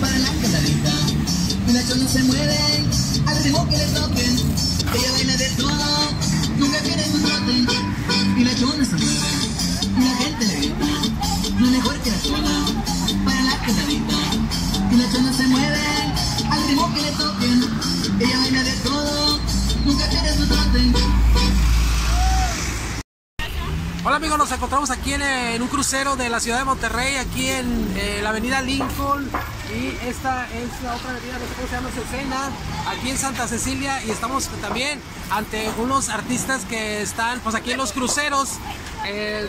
para la cantadita. Y las cholas se mueven al ritmo que le toquen. Hola amigos, nos encontramos aquí en, eh, en un crucero de la ciudad de Monterrey, aquí en eh, la avenida Lincoln y esta es la otra avenida, no sé cómo se llama, Cecena, aquí en Santa Cecilia y estamos también ante unos artistas que están pues aquí en los cruceros. eh,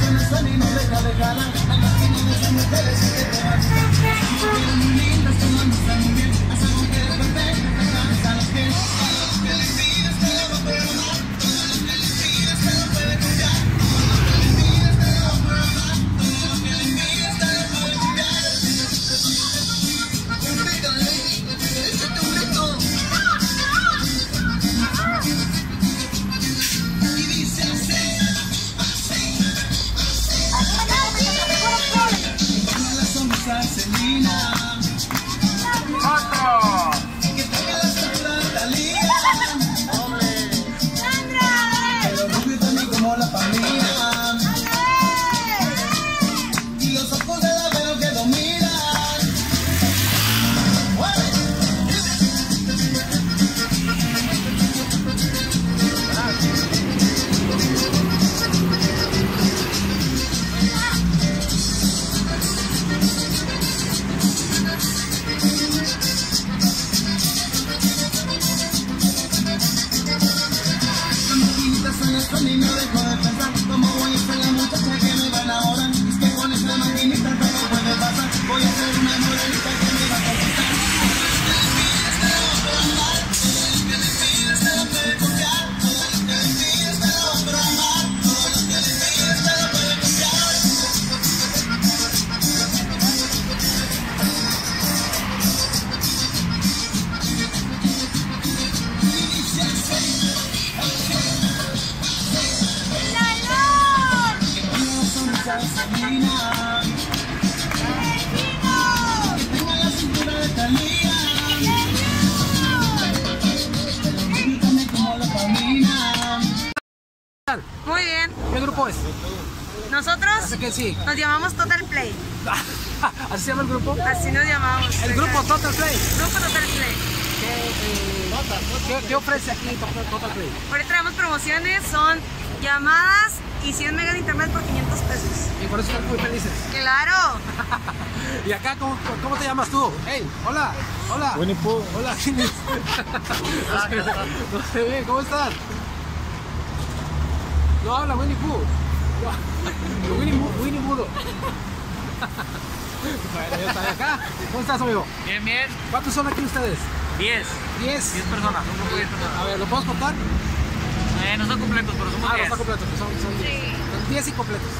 como esas meninas. Que tenga la cintura de Talía. Grítame como la familia. Muy bien. ¿Qué grupo es? Nosotros Así que sí. nos llamamos Total Play. ¿Así se llama el grupo? Así nos llamamos. El grupo Total Play. Grupo Total Play. ¿Qué, eh, qué- qué ofrece aquí Total, Total Play? Ahorita traemos promociones, son llamadas y 100 megas de internet por 500 pesos. Y por eso están muy felices. ¡Claro! ¿Y acá cómo, cómo te llamas tú? Hey, hola, hola. Winnie Pooh. Hola, ¿quién es? no sé bien, ¿cómo estás? No habla Winnie Pooh. Winnie, Mu- Winnie Mudo. bueno, ya está de acá. ¿Cómo estás, amigo? Bien, bien. ¿Cuántos son aquí ustedes? 10. ¿Diez? 10 personas. Un grupo de 10 personas. A ver, ¿lo podemos contar? Eh, no son completos, pero somos Ah, no 10. está completo, que son, son diez. Son diez incompletos.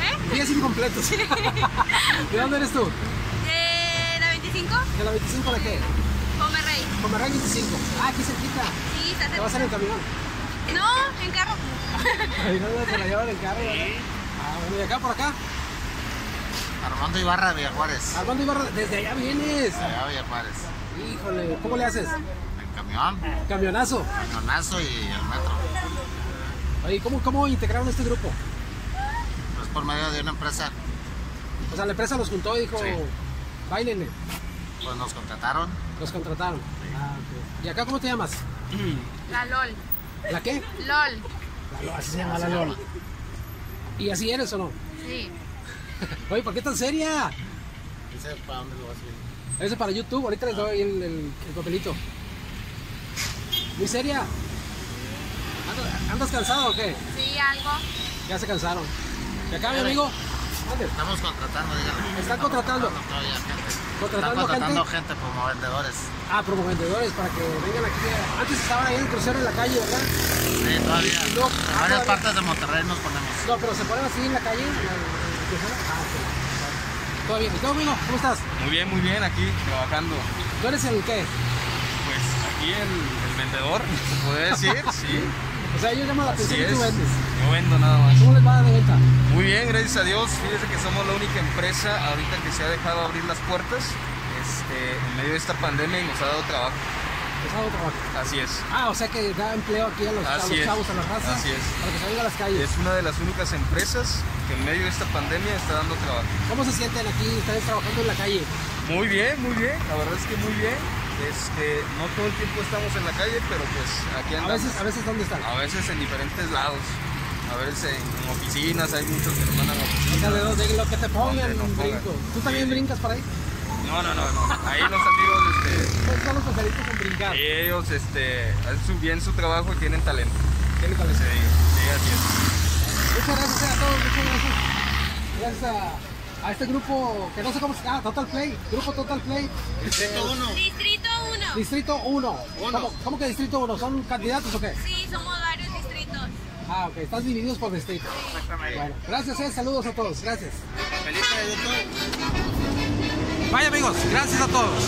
¿Eh? Diez incompletos. ¿De dónde eres tú? ¿De la 25? ¿De la 25 de qué? Pomerrey. Comerán 25. Ah, aquí cerquita. Sí, está ¿Te vas en el camión? No, en carro. Ahí no te la llevan en carro, ¿verdad? Ah, bueno, ¿y acá por acá? Armando Ibarra de Juárez. Armando Ibarra, desde allá vienes. Allá Villa Juárez. Híjole, ¿cómo le haces? Camión, Camionazo. camionazo y el metro. Oye, ¿cómo, ¿cómo integraron este grupo? Pues por medio de una empresa, O sea, la empresa los juntó y dijo, Sí. bailenle. pues nos contrataron. Los contrataron. Ah, ok. ¿Y acá cómo te llamas? La LOL. ¿La qué? LOL. La LOL, así se llama la LOL. ¿Y así eres o no? Sí. Oye, ¿por qué tan seria? Dice, ¿para dónde lo vas a ir? Eso es para YouTube, ahorita les doy el, el- el papelito. Muy seria. ¿Andas, cansado o qué? Sí, algo. Ya se cansaron. ¿Y acá, mi amigo? Estamos contratando, dígale. ¿Están Estamos contratando? todavía gente. ¿Contratando Están contratando gente? gente? como vendedores. Ah, como vendedores para que vengan aquí. Antes estaban ahí en el crucero en la calle, ¿verdad? Sí, todavía. No, en ah, varias todavía. partes de Monterrey nos ponemos. No, pero se ponen así en la calle. en el persona? Ah, ok. Todo bien. ¿Y tú, amigo? ¿Cómo estás? Muy bien, muy bien, aquí trabajando. ¿Tú eres el qué? Aquí el, el vendedor, se puede decir, sí. O sea, ellos llaman la atención es. tú vendes. Yo vendo nada más. ¿Cómo les va de venta? Muy bien, gracias a Dios. Fíjese que somos la única empresa ahorita que se ha dejado abrir las puertas este, en medio de esta pandemia y nos ha dado trabajo. Es algo trabajo. Así es. Ah, o sea que da empleo aquí a los, a los chavos, a la raza. Así es. Para que salgan a las calles. Es una de las únicas empresas que en medio de esta pandemia está dando trabajo. ¿Cómo se sienten aquí ustedes trabajando en la calle? Muy bien, muy bien. La verdad es que muy bien. Este, no todo el tiempo estamos en la calle, pero pues aquí A andamos. veces, a veces, ¿dónde están? A veces en diferentes lados. A veces en, en oficinas, hay muchos que nos mandan a oficinas. de, de lo que te pongan, pongan. brinco. ¿Tú también Sí, brincas por ahí? No, no, no, no. Ahí los amigos, este, ¿Cuáles son los especialistas en brincar? ellos, este, hacen su- bien su trabajo y tienen talento. ¿Tienen talento? Sí, sí, así es. Muchas gracias a todos, muchas gracias. Gracias a, a este grupo que no sé cómo se llama, Total Play, Grupo Total Play. Distrito 1. Distrito 1. Distrito 1. ¿Cómo, cómo que Distrito 1? ¿Son candidatos o qué? Sí, somos varios distritos. Ah, ok, están divididos por distrito. Bueno, gracias, eh, saludos a todos, gracias. Feliz. Vaya amigos, gracias a todos.